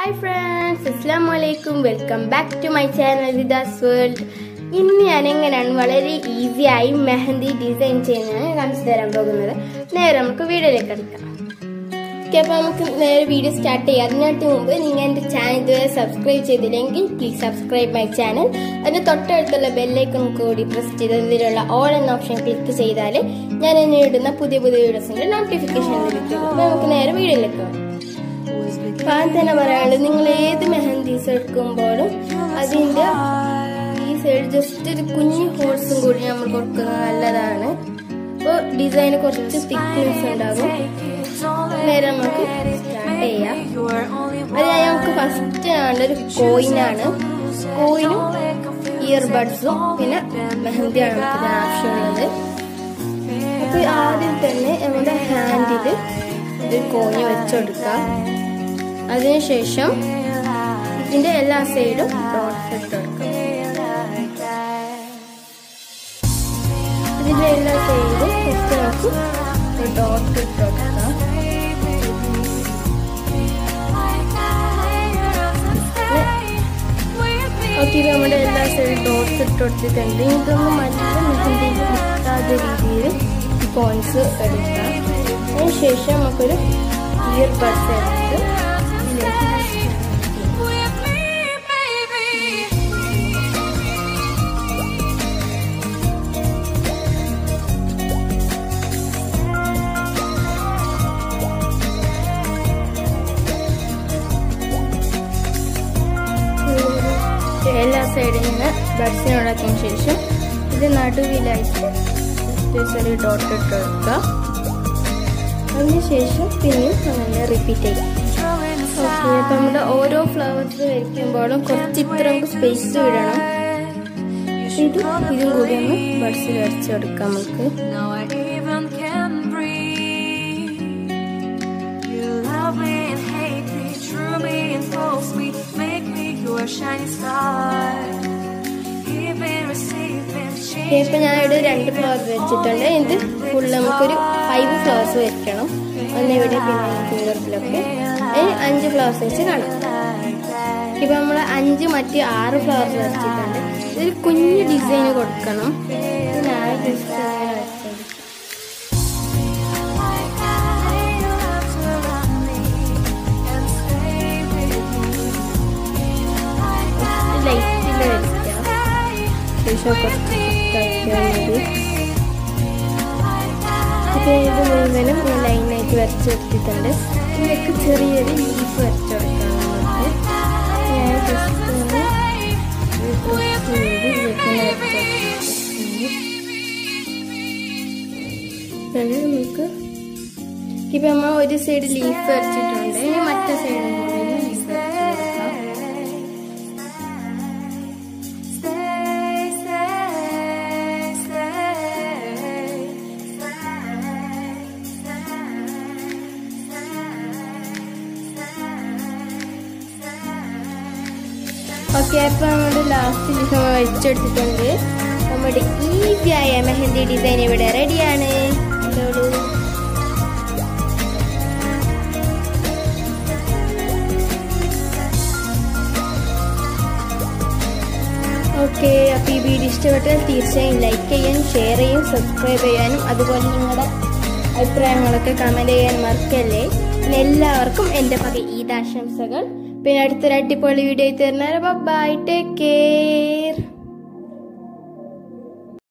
Hi friends അസ്സാം വലൈക്കും welcome back to my channel വിദാസ് world ഇന്ന് ഞാൻ എങ്ങനെയാണ് വളരെ ഈസി ആയി മെഹന്തി ഡിസൈൻ ചെയ്യുന്നതാണ് കാണിച്ചു തരാൻ പോകുന്നത്. നേരെ നമുക്ക് വീഡിയോയിലേക്ക് എടുക്കാം ഓക്കെ അപ്പോൾ നമുക്ക് നേരെ വീഡിയോ സ്റ്റാർട്ട് ചെയ്യാം. അതിനായിട്ട് മുമ്പ് നിങ്ങൾ എന്റെ ചാനൽ ഇതുവരെ സബ്സ്ക്രൈബ് ചെയ്തില്ലെങ്കിൽ പ്ലീസ് സബ്സ്ക്രൈബ് മൈ ചാനൽ അതിന്റെ തൊട്ടടുത്തുള്ള ബെല്ലൈക്കൺ കൂടി പ്രസ് ചെയ്ത് ഇതിലുള്ള ഓൾ എന്ന ഓപ്ഷൻ ക്ലിക്ക് ചെയ്താൽ ഞാൻ എന്നെ ഇടുന്ന പുതിയ പുതിയ വീഡിയോസിന്റെ നോട്ടിഫിക്കേഷൻ ലഭിക്കും. അപ്പോൾ നമുക്ക് നേരെ വീഡിയോയിലേക്ക് പോകാം. തന്നെ പറയാനുള്ളത് നിങ്ങൾ ഏത് മെഹന്തീസ് എടുക്കുമ്പോഴും അതിന്റെ ഈ സൈഡ് ജസ്റ്റ് ഒരു കുഞ്ഞു ഹോൾസും കൂടി നമ്മൾ കൊടുക്കുന്നത് നല്ലതാണ്. അപ്പോൾ ഡിസൈന് കുറച്ച് തിക്നെസ് ഉണ്ടാകും. നേരെ നമുക്ക് സ്റ്റാർട്ട് ചെയ്യാം. അതായത് നമുക്ക് ഫസ്റ്റ് വേണ്ട ഒരു കോയിനാണ് കോയിനും ഇയർബഡ്സും പിന്നെ മെഹന്തിയാണ് നമുക്ക് ആവശ്യമുള്ളത്. അപ്പോൾ ആദ്യം തന്നെ നമ്മുടെ ഹാൻഡിൽ ഒരു കോയിൻ വെച്ചുകൊടുക്കാം അതിനുശേഷം ഇതിന്റെ എല്ലാ സൈഡും ഡോട്ട്സ് ഇട്ട് കൊടുക്കും ഇതിന്റെ എല്ലാ സൈഡും കുട്ടികൾക്ക് നമുക്ക് ഒരു ഡോട്ട് ഇട്ട് കൊടുക്കാം ഓക്കെ ഇത് നമ്മുടെ എല്ലാ സൈഡും ഡോട്ട്സ് ഇട്ട് കൊടുത്തിട്ടുണ്ട് ഇതൊന്നും മറ്റൊരു മെഹന്തിയിൽ കിട്ടാത്ത രീതിയിൽ കോൺസ് എടുക്കാം. അതിനുശേഷം നമുക്കൊരു ഇയർ ബഡ്സ് എടുത്ത് എല്ലാ സൈഡിൽ നിന്ന് ബഡ്സിനെ ഉണ്ടാക്കിയതിന് ശേഷം ഇത് നടുവിലായിട്ട് ചെറിയ ഡോട്ട് ഇട്ട് കൊടുക്കുക അതിനുശേഷം പിന്നെയും അങ്ങനെ റിപ്പീറ്റ് ചെയ്യുക. ഓക്കെ അപ്പം നമ്മുടെ ഓരോ ഫ്ലവേഴ്സ് വരയ്ക്കുമ്പോഴും കുറച്ച് ഇത്ര സ്പേസ് വിടണം. ഇത് ഇതും കൂടി ഒന്ന് ബഡ്സിൽ വരച്ചെടുക്കാം നമുക്ക്. Shiny I ഇപ്പൊ ഞാനിവിടെ രണ്ട് ഫ്ലവർ വെച്ചിട്ടുണ്ട്. ഇത് ഫുൾ നമുക്കൊരു ഫൈവ് ഫ്ലവേഴ്സ് വെക്കണം ഒന്ന് ഇവിടെ പിന്നെ ഫിംഗർസിലൊക്കെ അതിന് അഞ്ച് ഫ്ലവേഴ്സ് വെച്ച് കാണാം. ഇപ്പൊ നമ്മൾ അഞ്ച് മറ്റ് ആറ് ഫ്ലവേഴ്സ് വെച്ചിട്ടുണ്ട് ഇതൊരു കുഞ്ഞു ഡിസൈൻ കൊടുക്കണം. ഞാൻ ലൈറ്റിൽ കുറച്ച് ഇതാക്കിയാൽ മതി അപ്പോൾ ഇത് മുഴുവനും ഞാൻ ലൈനായിട്ട് വരച്ച് എടുത്തിട്ടുണ്ട് ഇതിലേക്ക് ചെറിയൊരു ലീഫ് വരച്ച് കൊടുക്കാം നമുക്ക്. ഞാൻ ജസ്റ്റ് ഒന്ന് നമുക്ക്. നമ്മൾ ഒരു സൈഡ് ലീഫ് വരച്ചിട്ടുണ്ട്. മറ്റേ സൈഡും കൂടി ഓക്കെ അപ്പൊ നമ്മുടെ ലാസ്റ്റ് നമ്മൾ വെച്ചെടുത്തിട്ടുണ്ട്. നമ്മുടെ ഈസിയായ മെഹന്തി ഡിസൈൻ ഇവിടെ റെഡിയാണ് ഓക്കെ അപ്പോൾ ഈ വീഡിയോ ഇഷ്ടപ്പെട്ടാൽ തീർച്ചയായും ലൈക്ക് ചെയ്യാനും ഷെയർ ചെയ്യാനും സബ്സ്ക്രൈബ് ചെയ്യാനും അതുപോലെ നിങ്ങളുടെ അഭിപ്രായങ്ങളൊക്കെ കമന്റ് ചെയ്യാൻ മറക്കല്ലേ? എല്ലാവർക്കും എന്റെ പക ഈദാശംസകൾ. പിന്നെ അടുത്തൊരു അടിപൊളി വീഡിയോ തരുന്നേരം ബൈ ടേക്ക് കെയർ